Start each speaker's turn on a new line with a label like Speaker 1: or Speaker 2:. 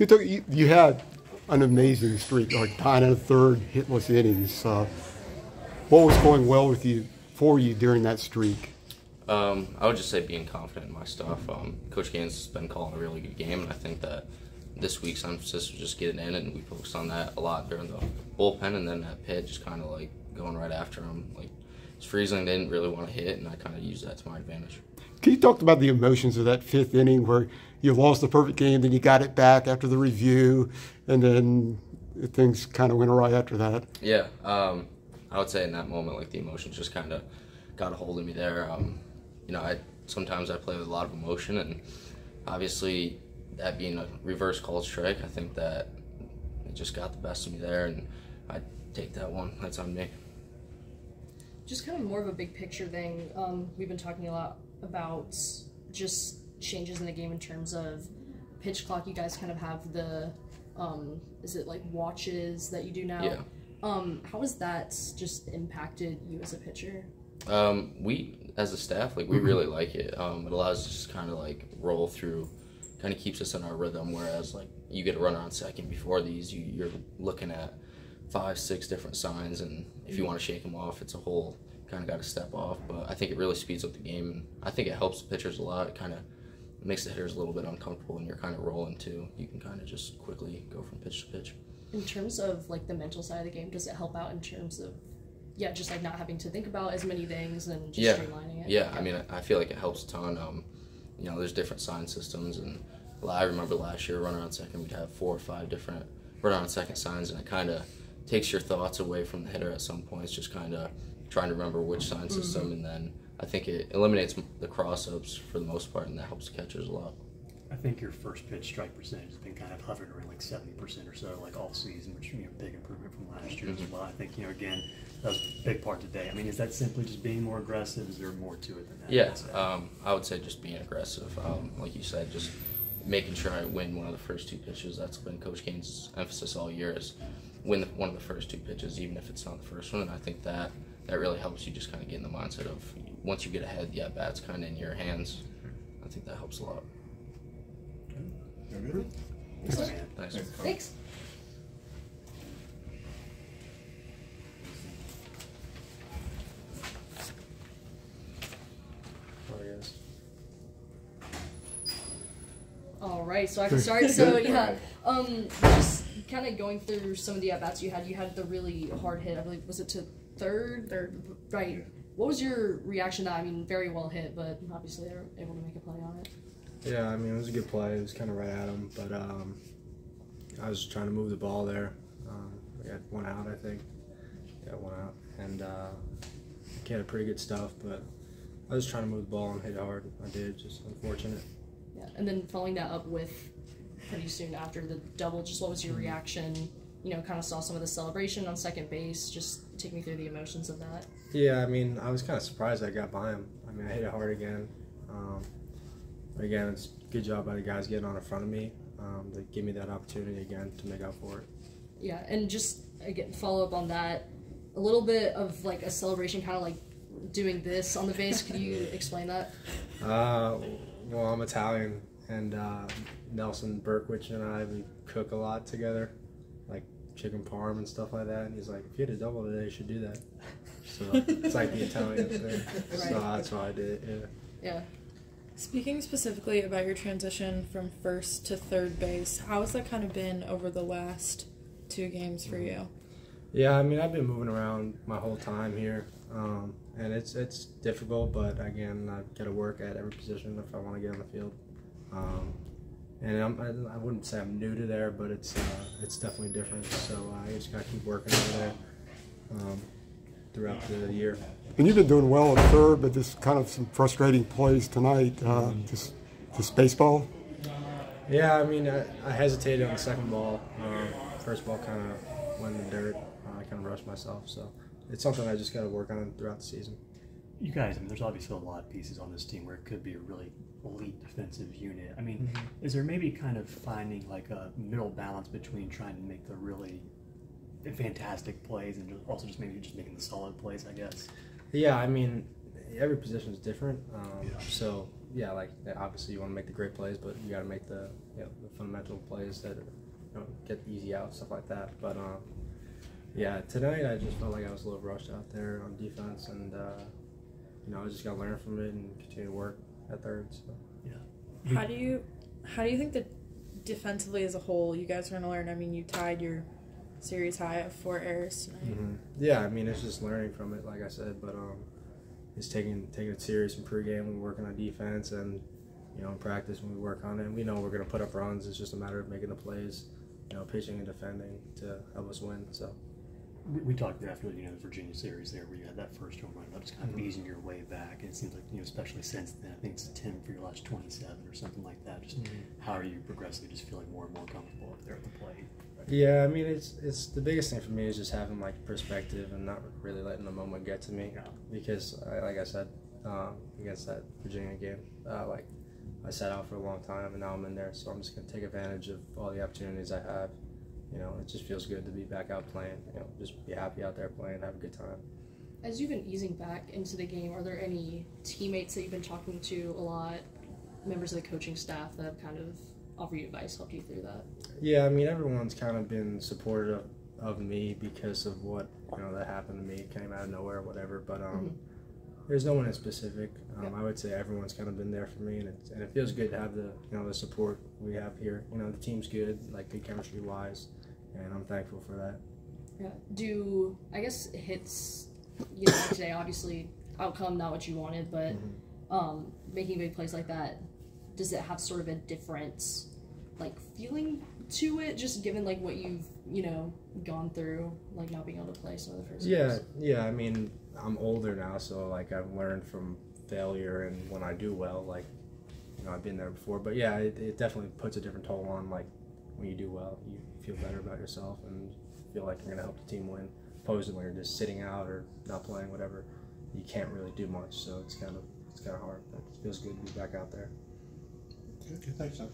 Speaker 1: You took you, you had an amazing streak, like nine and a third hitless innings. Uh, what was going well with you for you during that streak?
Speaker 2: Um, I would just say being confident in my stuff. Um, Coach Gaines has been calling a really good game, and I think that this week's emphasis was just getting in, and we focused on that a lot during the bullpen, and then that pit just kind of like going right after him. Like it's freezing, they didn't really want to hit, and I kind of used that to my advantage.
Speaker 1: Can you talk about the emotions of that fifth inning where you lost the perfect game, then you got it back after the review, and then things kind of went awry after that?
Speaker 2: Yeah, um, I would say in that moment, like the emotions just kind of got a hold of me there. Um, you know, I sometimes I play with a lot of emotion, and obviously that being a reverse called strike, I think that it just got the best of me there, and I take that one. That's on me.
Speaker 3: Just kind of more of a big picture thing. Um, we've been talking a lot about just changes in the game in terms of pitch clock. You guys kind of have the, um, is it like watches that you do now?
Speaker 2: Yeah.
Speaker 3: Um, how has that just impacted you as a pitcher?
Speaker 2: Um, we as a staff, like we really like it. Um, it allows us to kind of like roll through, kind of keeps us in our rhythm. Whereas like you get a runner on second before these, you you're looking at five, six different signs, and if you want to shake them off, it's a whole kind of got to step off. But I think it really speeds up the game, and I think it helps the pitchers a lot. It kind of makes the hitters a little bit uncomfortable, and you're kind of rolling too. You can kind of just quickly go from pitch to pitch.
Speaker 3: In terms of like the mental side of the game, does it help out in terms of, yeah, just like not having to think about as many things and just
Speaker 2: Yeah.
Speaker 3: streamlining it?
Speaker 2: Yeah, I mean, I feel like it helps a ton. Um, you know, there's different sign systems, and I remember last year, runner on second, we'd have four or five different runner on second signs, and it kind of takes your thoughts away from the hitter at some points, just kind of trying to remember which sign system, and then I think it eliminates the cross ups for the most part, and that helps catchers a lot.
Speaker 4: I think your first pitch strike percentage has been kind of hovering around like seventy percent or so, like all season, which you know, big improvement from last year as well. I think you know, again, that was a big part today. I mean, is that simply just being more aggressive? Is there more to it than that?
Speaker 2: Yeah, um, I would say just being aggressive. Um, like you said, just making sure I win one of the first two pitches. That's been Coach Gaines' emphasis all year is win the, one of the first two pitches, even if it's not the first one. And I think that that really helps you just kind of get in the mindset of once you get ahead, the at bat's kind of in your hands. I think that helps a lot.
Speaker 3: Excellent.
Speaker 2: Thanks.
Speaker 3: Thanks. All right, so I can start. So yeah, um, just kind of going through some of the at bats you had. You had the really hard hit. I believe was it to third? Third, right? What was your reaction to that? I mean, very well hit, but obviously they were able to make a play on it.
Speaker 5: Yeah, I mean it was a good play. It was kind of right at him, but um, I was trying to move the ball there. Um, we had one out, I think. Yeah, one out, and uh, he had a pretty good stuff, but I was trying to move the ball and hit hard. I did, just unfortunate.
Speaker 3: Yeah, and then following that up with pretty soon after the double, just what was your reaction? You know, kind of saw some of the celebration on second base. Just take me through the emotions of that.
Speaker 5: Yeah, I mean I was kind of surprised I got by him. I mean I hit it hard again. Um, but again, it's good job by the guys getting on in front of me um, to give me that opportunity again to make up for it.
Speaker 3: Yeah, and just again follow up on that, a little bit of like a celebration, kind of like doing this on the base. Could you explain that?
Speaker 5: Uh, well, I'm Italian, and uh, Nelson Berkwich and I we cook a lot together, like chicken parm and stuff like that. And he's like, "If you had a double today, you should do that." So it's like the Italian thing. So that's why I did it. Yeah.
Speaker 3: Yeah.
Speaker 6: Speaking specifically about your transition from first to third base, how has that kind of been over the last two games for you?
Speaker 5: Yeah, I mean, I've been moving around my whole time here, um, and it's it's difficult. But again, I've got to work at every position if I want to get on the field. Um, and I'm, I, I wouldn't say I'm new to there, but it's uh, it's definitely different. So I just got to keep working over there um, throughout the year.
Speaker 1: And you've been doing well at third, but just kind of some frustrating plays tonight. Uh, just, just baseball.
Speaker 5: Yeah, I mean, I, I hesitated on the second ball. Um, first ball kind of went in the dirt. I kind of rush myself, so it's something I just got to work on throughout the season.
Speaker 4: You guys, I mean, there's obviously a lot of pieces on this team where it could be a really elite defensive unit. I mean, is there maybe kind of finding like a middle balance between trying to make the really fantastic plays and just also just maybe just making the solid plays? I guess.
Speaker 5: Yeah, I mean, every position is different. Um, So yeah, like obviously you want to make the great plays, but you got to make the you know, the fundamental plays that you know, get easy out stuff like that. But um, yeah, tonight I just felt like I was a little rushed out there on defense, and uh, you know I just got to learn from it and continue to work at third. So. Yeah.
Speaker 6: How do you how do you think that defensively as a whole you guys are gonna learn? I mean, you tied your series high of four errors tonight.
Speaker 5: hmm Yeah, I mean it's just learning from it, like I said, but um, it's taking taking it serious in pregame when we're working on defense, and you know in practice when we work on it. And we know we're gonna put up runs. It's just a matter of making the plays, you know, pitching and defending to help us win. So
Speaker 4: We, talked after you know the Virginia series there, where you had that first home run, about just kind of
Speaker 5: Mhm.
Speaker 4: easing your way back. And it seems like you know, especially since then, I think it's ten for your last twenty-seven or something like that. Just how are you progressively just feeling more and more comfortable up there at the plate?
Speaker 5: yeah, I mean it's it's the biggest thing for me is just having like perspective and not really letting the moment get to me.
Speaker 4: Yeah.
Speaker 5: because I, like I said um, against that Virginia game, uh, like I sat out for a long time and now I'm in there, so I'm just gonna take advantage of all the opportunities I have. You know, it just feels good to be back out playing. You know, just be happy out there playing, have a good time.
Speaker 3: As you've been easing back into the game, are there any teammates that you've been talking to a lot, members of the coaching staff that have kind of offered you advice, helped you through that?
Speaker 5: Yeah, I mean everyone's kind of been supportive of of me because of what you know that happened to me, came out of nowhere, whatever. But um, there's no one in specific. Um,
Speaker 3: Yep.
Speaker 5: I would say everyone's kind of been there for me, and it and it feels good to have the you know the support we have here. You know the team's good, like good chemistry wise, and I'm thankful for that.
Speaker 3: Yeah. Do I guess hits you know today obviously outcome not what you wanted, but um, making big plays like that, does it have sort of a different like feeling to it? Just given like what you've you know gone through, like not being able to play some of the first.
Speaker 5: Yeah,
Speaker 3: games?
Speaker 5: yeah. I mean, I'm older now, so like I've learned from failure, and when I do well, like you know, I've been there before. But yeah, it, it definitely puts a different toll on like when you do well, you feel better about yourself and feel like you're gonna help the team win. Opposed to when you're just sitting out or not playing, whatever, you can't really do much. So it's kind of it's kind of hard, but it feels good to be back out there.
Speaker 1: Okay, thanks, Sam.